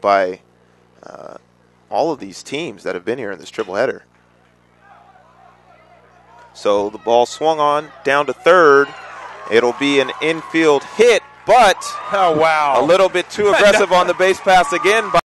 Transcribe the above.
by uh, all of these teams that have been here in this triple header. So the ball swung on down to third. It'll be an infield hit, but Oh, wow. a little bit too aggressive on the base paths again. By